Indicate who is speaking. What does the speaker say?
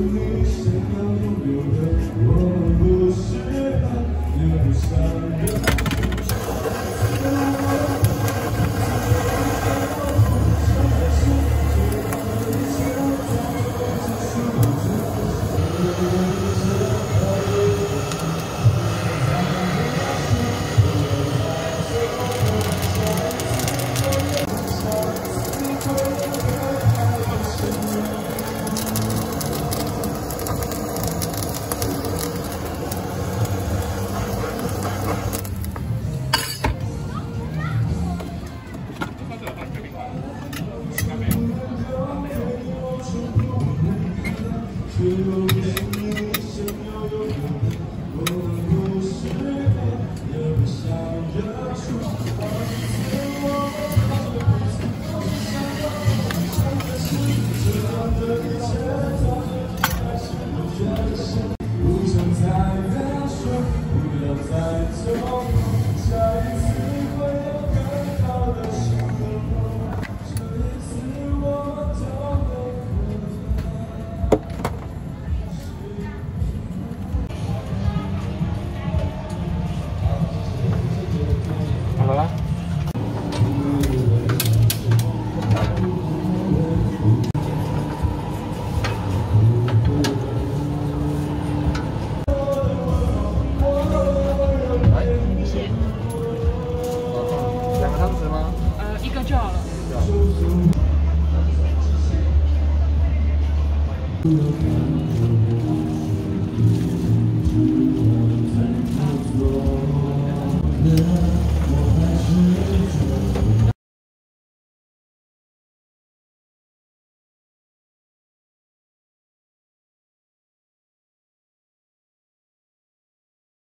Speaker 1: to me, 汤匙吗？呃，
Speaker 2: 一个就好了。